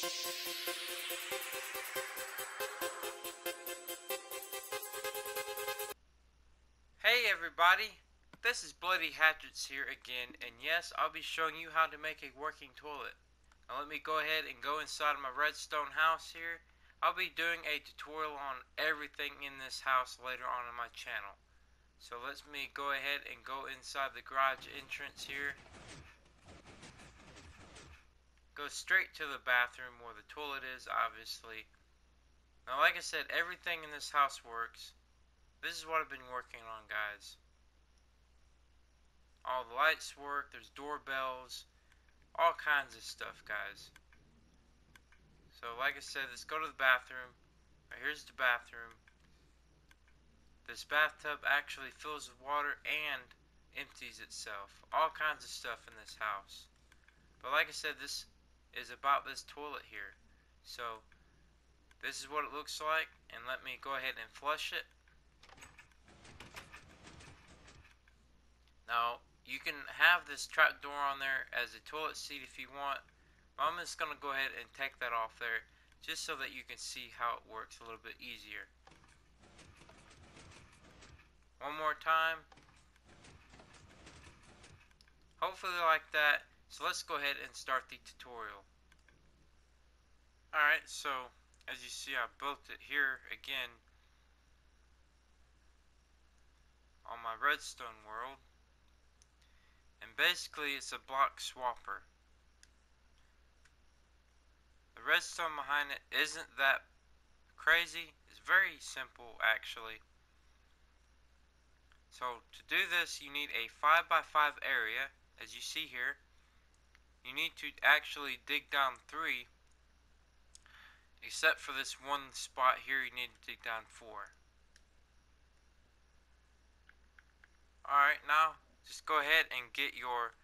Hey everybody, this is Bloody Hatchetz here again, and yes, I'll be showing you how to make a working toilet. Now let me go ahead and go inside my redstone house here. I'll be doing a tutorial on everything in this house later on in my channel. So let's me go ahead and go inside the garage entrance here. Go straight to the bathroom where the toilet is, obviously. Now like I said, everything in this house works. This is what I've been working on, guys. All the lights work, there's doorbells, all kinds of stuff, guys. So, like I said, let's go to the bathroom. Right, here's the bathroom. This bathtub actually fills with water and empties itself. All kinds of stuff in this house. But like I said, this is about this toilet here. So, this is what it looks like. And let me go ahead and flush it. Now, you can have this trap door on there as a toilet seat if you want. I'm just going to go ahead and take that off there just so that you can see how it works a little bit easier. One more time. Hopefully like that. So let's go ahead and start the tutorial. Alright, so as you see I built it here again on my redstone world and basically it's a block swapper. The redstone behind it isn't that crazy. It's very simple actually. So to do this you need a 5x5 area as you see here. You need to actually dig down 3 except for this one spot here you need to dig down 4. Alright now just go ahead and get your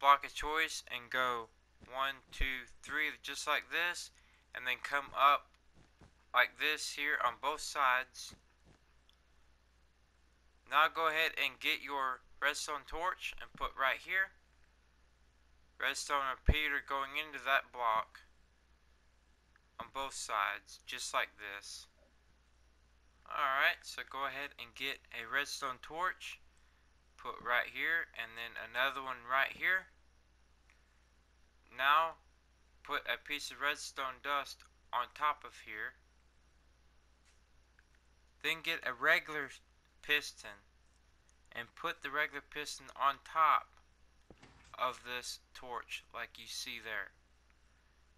block of choice and go one, two, three, just like this, and then come up like this here on both sides. Now go ahead and get your redstone torch and put right here. Redstone repeater going into that block on both sides, just like this. Alright, so go ahead and get a redstone torch put right here and then another one right here. Now put a piece of redstone dust on top of here. Then get a regular piston and put the regular piston on top of this torch like you see there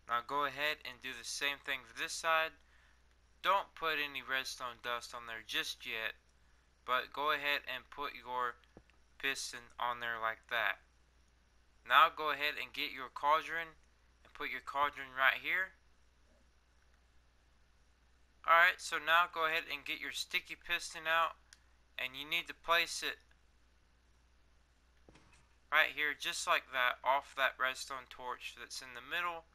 now go ahead and do the same thing for this side don't put any redstone dust on there just yet but go ahead and put your piston on there like that. Now go ahead and get your cauldron and put your cauldron right here. Alright, so now go ahead and get your sticky piston out and you need to place it right here just like that off that redstone torch that's in the middle.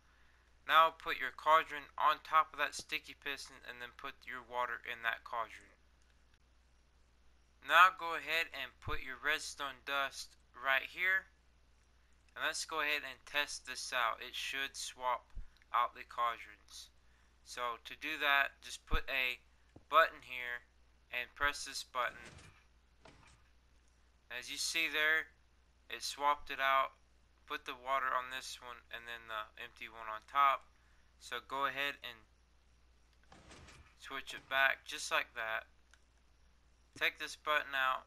Now put your cauldron on top of that sticky piston and then put your water in that cauldron. Now go ahead and put your redstone dust right here. And let's go ahead and test this out. It should swap out the cauldrons. So to do that, just put a button here and press this button. As you see there, it swapped it out. Put the water on this one and then the empty one on top. So go ahead and switch it back just like that. Take this button out.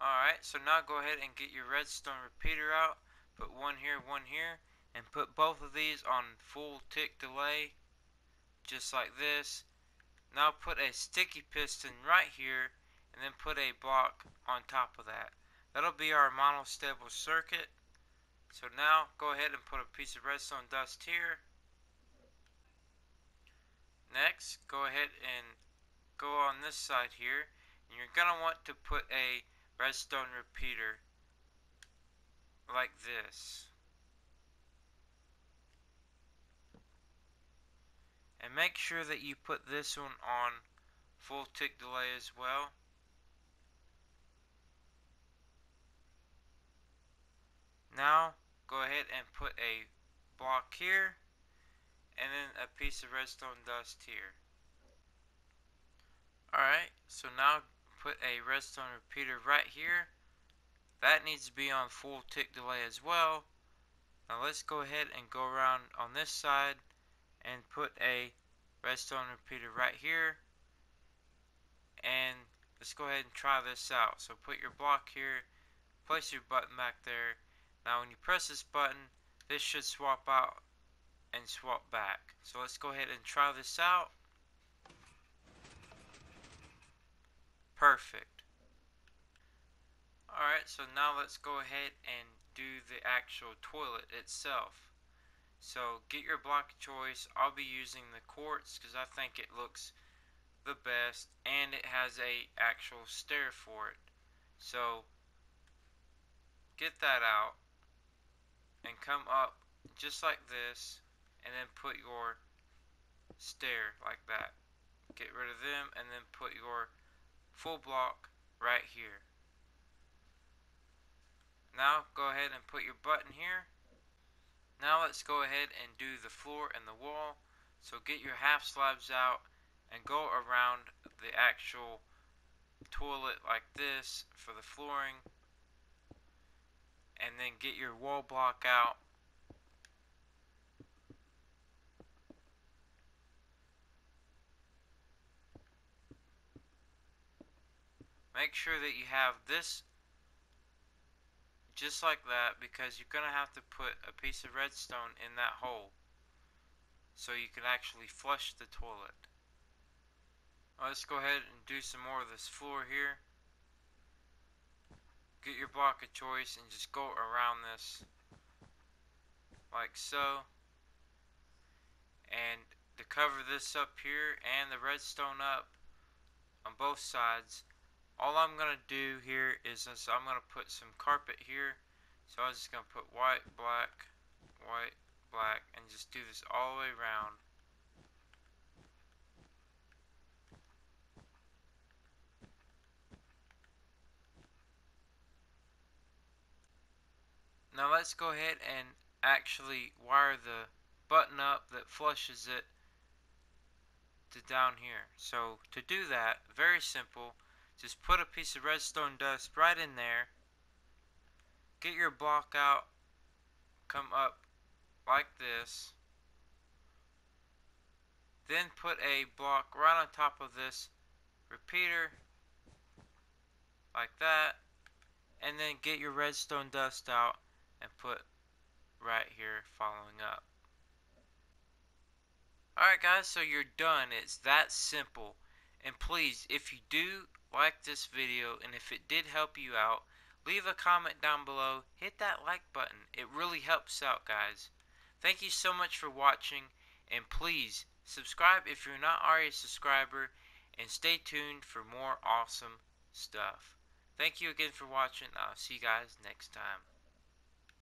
Alright, so now go ahead and get your redstone repeater out. Put one here, one here. And put both of these on full tick delay. Just like this. Now put a sticky piston right here. And then put a block on top of that. That'll be our monostable circuit. So now go ahead and put a piece of redstone dust here. Next, go ahead and go on this side here and you're going to want to put a redstone repeater like this. And make sure that you put this one on full tick delay as well. Now go ahead and put a block here, and then a piece of redstone dust here. Alright, so now put a redstone repeater right here. That needs to be on full tick delay as well. Now let's go ahead and go around on this side and put a redstone repeater right here. And let's go ahead and try this out. So put your block here, place your button back there. Now when you press this button, this should swap out and swap back. So let's go ahead and try this out. Perfect. Alright, so now let's go ahead and do the actual toilet itself. So get your block choice. I'll be using the quartz because I think it looks the best and it has a actual stair for it. So get that out and come up just like this and then put your stair like that. Get rid of them and then put your full block right here. Now go ahead and put your button here. Now let's go ahead and do the floor and the wall. So get your half slabs out and go around the actual toilet like this for the flooring. And then get your wall block out make sure that you have this just like that because you're going to have to put a piece of redstone in that hole so you can actually flush the toilet. Let's go ahead and do some more of this floor here. Get your block of choice and just go around this like so. And to cover this up here and the redstone up on both sides, all I'm to do here is this, I'm to put some carpet here. So I'm just to put white, black, white, black, and just do this all the way around. Now let's go ahead and actually wire the button up that flushes it to down here. So to do that, very simple, just put a piece of redstone dust right in there. Get your block out. Come up like this. Then put a block right on top of this repeater. Like that. And then get your redstone dust out and put right here following up. Alright guys, so you're done. It's that simple. And please, if you do like this video, and if it did help you out, leave a comment down below, hit that like button. It really helps out, guys. Thank you so much for watching, and please subscribe if you're not already a subscriber, and stay tuned for more awesome stuff. Thank you again for watching. I'll see you guys next time.